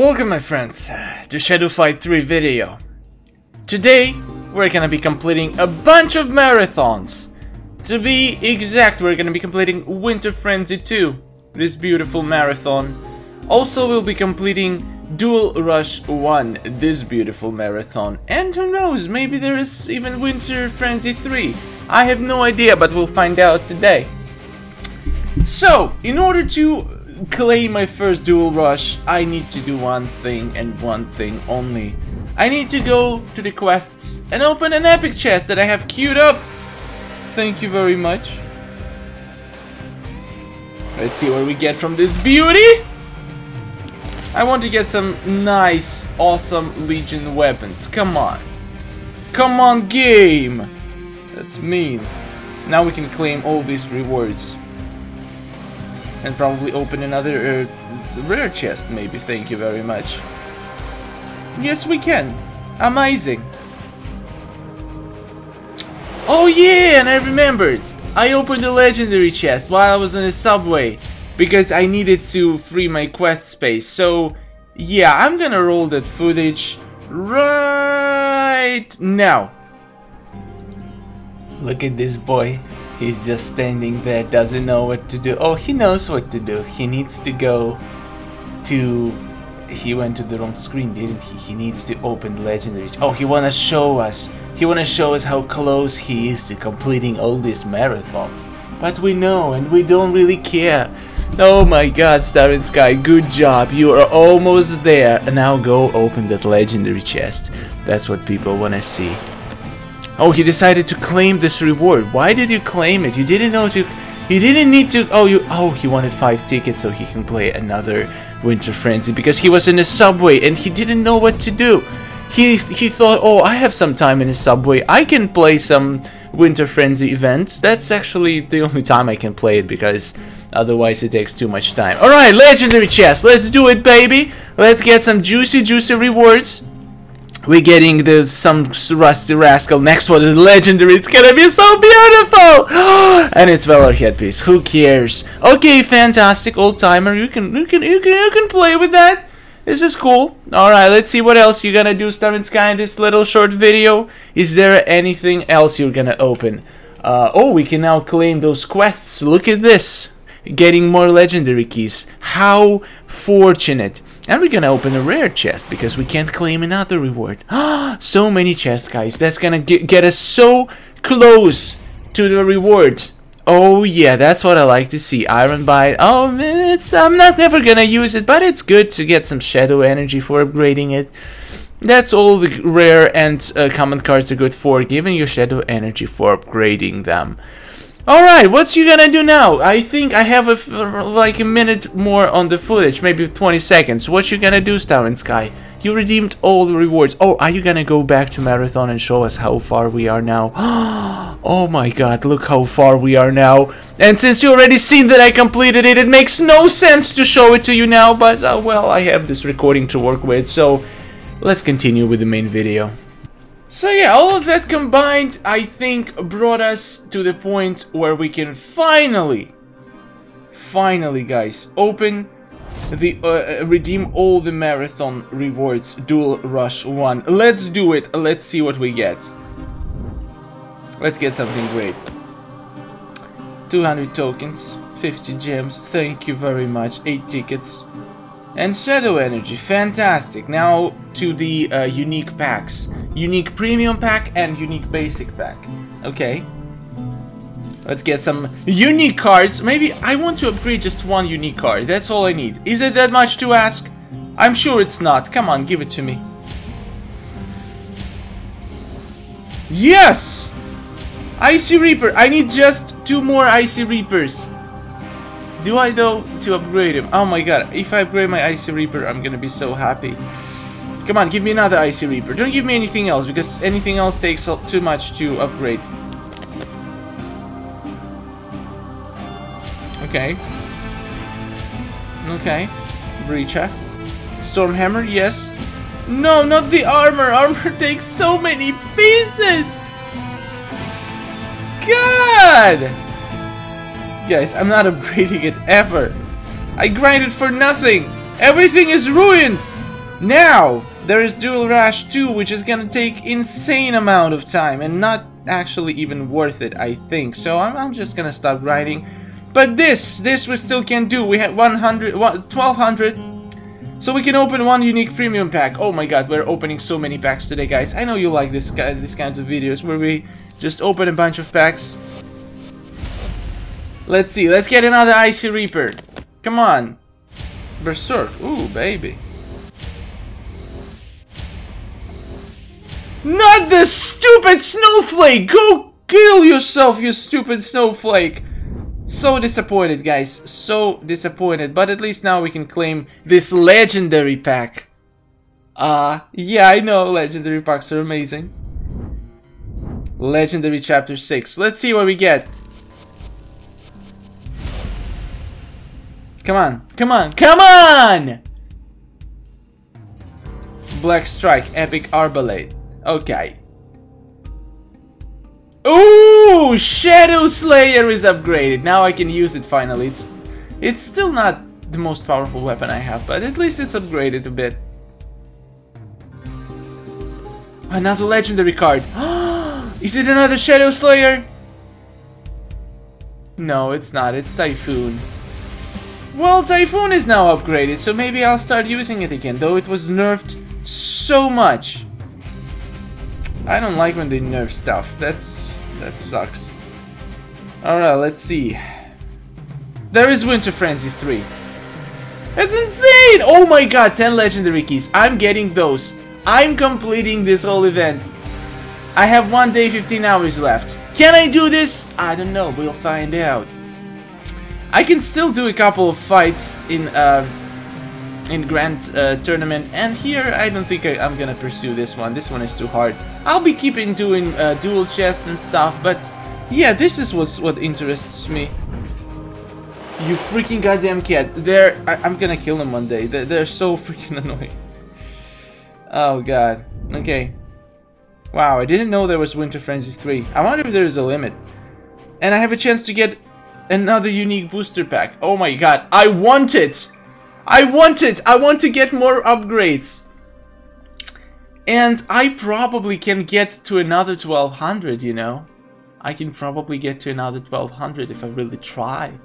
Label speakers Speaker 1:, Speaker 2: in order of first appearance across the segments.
Speaker 1: Welcome my friends to Shadow Fight 3 video. Today we're gonna be completing a bunch of marathons. To be exact, we're gonna be completing Winter Frenzy 2, this beautiful marathon. Also we'll be completing Duel Rush 1, this beautiful marathon. And who knows, maybe there is even Winter Frenzy 3. I have no idea, but we'll find out today. So, in order to claim my first duel rush, I need to do one thing and one thing only. I need to go to the quests and open an epic chest that I have queued up. Thank you very much. Let's see what we get from this beauty. I want to get some nice, awesome Legion weapons. Come on. Come on, game. That's mean. Now we can claim all these rewards and probably open another uh, rare chest maybe, thank you very much. Yes, we can. Amazing. Oh yeah, and I remembered. I opened a legendary chest while I was on the subway because I needed to free my quest space. So yeah, I'm gonna roll that footage right now. Look at this boy. He's just standing there, doesn't know what to do. Oh, he knows what to do. He needs to go to... He went to the wrong screen, didn't he? He needs to open legendary... Oh, he wanna show us. He wanna show us how close he is to completing all these marathons. But we know, and we don't really care. Oh my god, StarInSky, good job. You are almost there. Now go open that legendary chest. That's what people wanna see. Oh, he decided to claim this reward. Why did you claim it? You didn't know to... You didn't need to... Oh, you... Oh, he wanted five tickets so he can play another Winter Frenzy because he was in the subway and he didn't know what to do. He, he thought, oh, I have some time in the subway. I can play some Winter Frenzy events. That's actually the only time I can play it because otherwise it takes too much time. Alright, Legendary Chest. Let's do it, baby. Let's get some juicy, juicy rewards. We're getting the some rusty rascal. Next one is legendary. It's gonna be so beautiful, and it's Valor headpiece. Who cares? Okay, fantastic old timer. You can you can you can you can play with that. This is cool. All right, let's see what else you're gonna do, Star Sky, in this little short video. Is there anything else you're gonna open? Uh, oh, we can now claim those quests. Look at this. Getting more legendary keys. How fortunate. And we're gonna open a rare chest because we can't claim another reward. so many chests, guys. That's gonna get, get us so close to the reward. Oh yeah, that's what I like to see. Iron Bite. Oh, it's I'm not ever gonna use it, but it's good to get some shadow energy for upgrading it. That's all the rare and uh, common cards are good for, giving you shadow energy for upgrading them. Alright, what's you gonna do now? I think I have a, like a minute more on the footage, maybe 20 seconds. What you gonna do, StarInSky? You redeemed all the rewards. Oh, are you gonna go back to Marathon and show us how far we are now? oh my god, look how far we are now. And since you already seen that I completed it, it makes no sense to show it to you now, but uh, well, I have this recording to work with, so let's continue with the main video. So yeah, all of that combined, I think, brought us to the point where we can finally, finally, guys, open the, uh, uh redeem all the marathon rewards, Duel Rush 1. Let's do it, let's see what we get. Let's get something great. 200 tokens, 50 gems, thank you very much, 8 tickets. And Shadow Energy, fantastic. Now to the uh, unique packs. Unique Premium Pack and Unique Basic Pack. Okay. Let's get some unique cards. Maybe I want to upgrade just one unique card. That's all I need. Is it that much to ask? I'm sure it's not. Come on, give it to me. Yes! Icy Reaper. I need just two more Icy Reapers. Do I though to upgrade him? Oh my god, if I upgrade my Icy Reaper, I'm gonna be so happy. Come on, give me another Icy Reaper. Don't give me anything else, because anything else takes too much to upgrade. Okay. Okay. Breacher. Stormhammer, yes. No, not the armor! Armor takes so many pieces! God! Guys. I'm not upgrading it ever. I grinded for nothing. Everything is ruined. Now, there is Duel Rush 2, which is gonna take insane amount of time and not actually even worth it, I think. So I'm, I'm just gonna stop grinding. But this, this we still can do. We have 100, 1200. So we can open one unique premium pack. Oh my god, we're opening so many packs today, guys. I know you like this, this kind of videos where we just open a bunch of packs. Let's see, let's get another Icy Reaper. Come on. Berserk. Ooh, baby. Not the stupid snowflake! Go kill yourself, you stupid snowflake! So disappointed, guys. So disappointed. But at least now we can claim this legendary pack. Uh, yeah, I know legendary packs are amazing. Legendary Chapter 6. Let's see what we get. Come on, come on, come on! Black Strike, Epic Arbalete. Okay. Ooh, Shadow Slayer is upgraded. Now I can use it finally. It's, it's still not the most powerful weapon I have, but at least it's upgraded a bit. Another legendary card. is it another Shadow Slayer? No, it's not. It's Typhoon. Well, Typhoon is now upgraded, so maybe I'll start using it again, though it was nerfed so much. I don't like when they nerf stuff. That's that sucks. Alright, let's see. There is Winter Frenzy 3. That's insane! Oh my god, 10 legendary keys. I'm getting those. I'm completing this whole event. I have one day 15 hours left. Can I do this? I don't know, we'll find out. I can still do a couple of fights in uh, in Grand uh, Tournament, and here I don't think I, am gonna pursue this one. This one is too hard. I'll be keeping doing uh, duel chests and stuff, but yeah, this is what's, what interests me. You freaking goddamn cat. They're, I, am gonna kill them one day. They're, they're so freaking annoying. Oh god. Okay. Wow, I didn't know there was Winter Frenzy 3. I wonder if there's a limit. And I have a chance to get another unique booster pack. Oh my god, I want it! I want it! I want to get more upgrades! And I probably can get to another 1200, you know? I can probably get to another 1200 if I really try.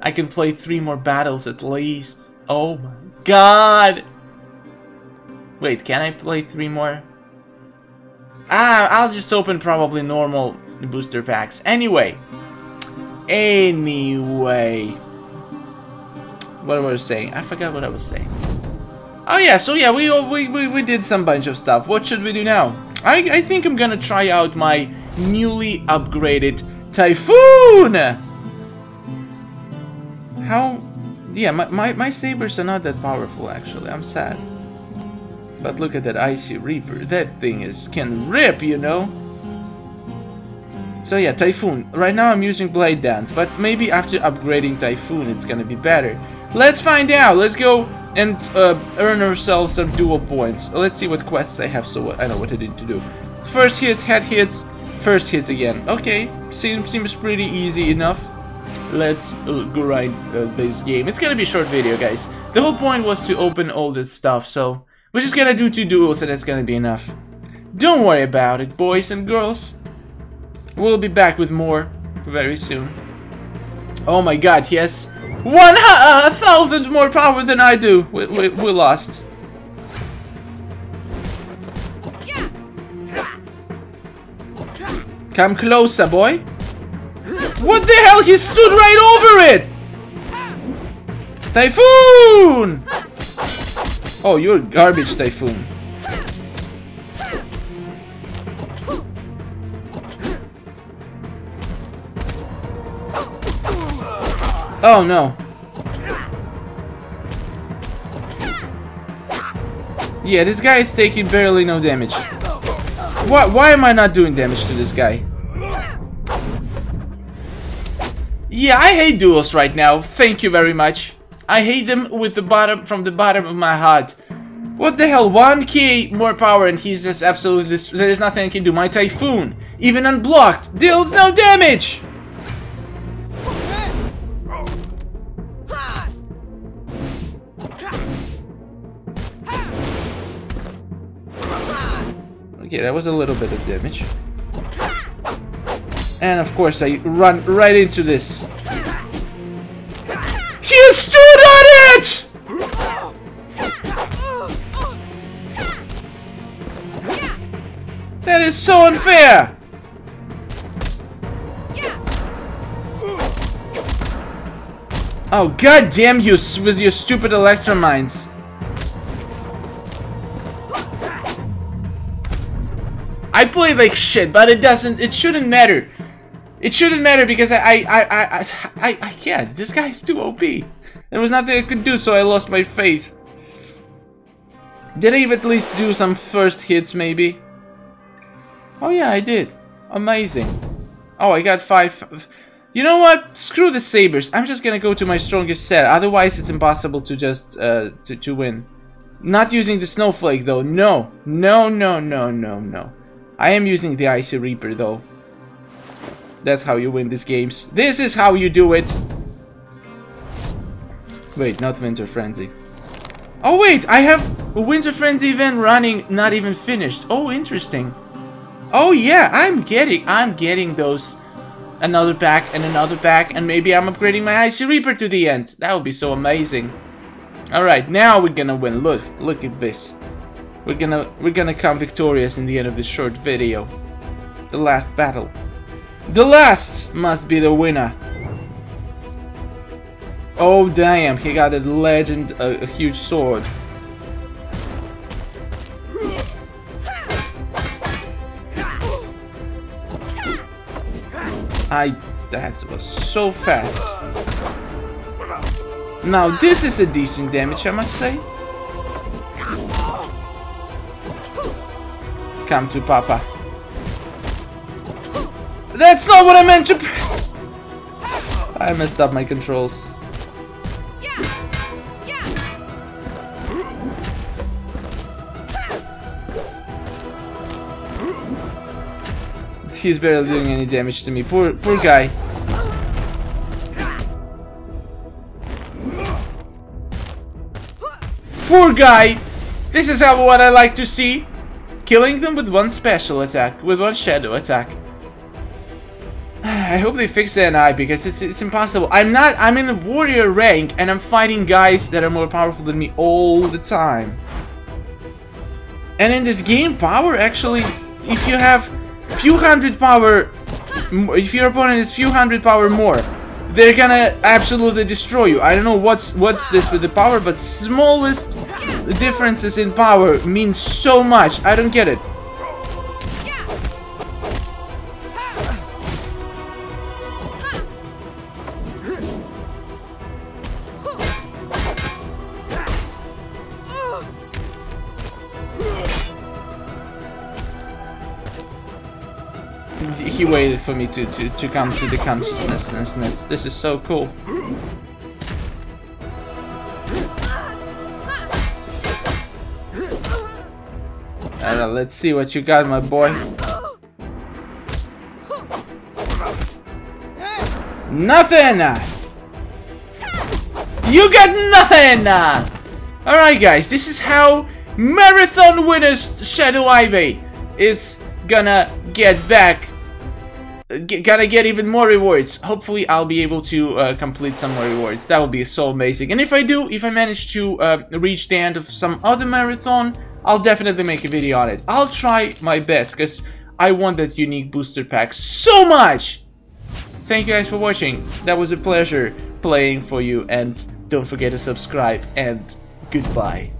Speaker 1: I can play three more battles at least. Oh my god! Wait, can I play three more? Ah, I'll just open probably normal booster packs. Anyway, Anyway. What was I saying? I forgot what I was saying. Oh yeah, so yeah, we, we, we, we did some bunch of stuff. What should we do now? I, I think I'm gonna try out my newly upgraded Typhoon! How... Yeah, my, my, my sabers are not that powerful actually, I'm sad. But look at that Icy Reaper, that thing is can rip, you know? So yeah, Typhoon. Right now I'm using Blade Dance, but maybe after upgrading Typhoon it's gonna be better. Let's find out! Let's go and uh, earn ourselves some duel points. Let's see what quests I have so I know what I need to do. First hit, head hits, first hits again. Okay, seems, seems pretty easy enough. Let's uh, grind uh, this game. It's gonna be a short video, guys. The whole point was to open all this stuff, so we're just gonna do two duels and it's gonna be enough. Don't worry about it, boys and girls. We'll be back with more very soon. Oh my god, he has one uh, thousand more power than I do. We, we, we lost. Come closer, boy. What the hell? He stood right over it! Typhoon! Oh, you're garbage, Typhoon. Oh no. Yeah, this guy is taking barely no damage. Why, why am I not doing damage to this guy? Yeah, I hate duels right now. Thank you very much. I hate them with the bottom from the bottom of my heart. What the hell? 1k more power and he's just absolutely... There is nothing I can do. My Typhoon, even unblocked, deals no damage! Okay, that was a little bit of damage. And of course I run right into this. He stood on it! That is so unfair! Oh god damn you with your stupid electromines. I play like shit, but it doesn't it shouldn't matter. It shouldn't matter because I I I I I, I can't. This guy's too OP. There was nothing I could do, so I lost my faith. Did I even at least do some first hits maybe? Oh yeah, I did. Amazing. Oh, I got five. You know what? Screw the sabers. I'm just gonna go to my strongest set. Otherwise, it's impossible to just uh, to to win. Not using the snowflake though. No, no, no, no, no, no. I am using the icy reaper though. That's how you win these games. This is how you do it. Wait, not Winter Frenzy. Oh wait, I have a Winter Frenzy event running, not even finished. Oh, interesting. Oh yeah, I'm getting, I'm getting those. Another pack and another pack, and maybe I'm upgrading my Icy Reaper to the end. That would be so amazing. Alright, now we're gonna win. Look, look at this. We're gonna, we're gonna come victorious in the end of this short video. The last battle. The last must be the winner. Oh damn, he got a legend, a, a huge sword. I... that was so fast. Now this is a decent damage, I must say. Come to Papa. That's not what I meant to press! I messed up my controls. He's barely doing any damage to me. Poor, poor guy. Poor guy! This is how what I like to see. Killing them with one special attack, with one shadow attack. I hope they fix the NI because it's it's impossible. I'm not I'm in the warrior rank and I'm fighting guys that are more powerful than me all the time. And in this game, power actually, if you have few hundred power, if your opponent is few hundred power more, they're gonna absolutely destroy you. I don't know what's what's this with the power, but smallest differences in power mean so much. I don't get it. He waited for me to, to, to come to the consciousness. This is so cool. Alright, let's see what you got, my boy. Nothing! You got nothing! Alright guys, this is how Marathon winners Shadow Ivy is gonna get back gotta get even more rewards. Hopefully, I'll be able to uh, complete some more rewards. That would be so amazing. And if I do, if I manage to uh, reach the end of some other marathon, I'll definitely make a video on it. I'll try my best, because I want that unique booster pack so much! Thank you guys for watching. That was a pleasure playing for you, and don't forget to subscribe, and goodbye.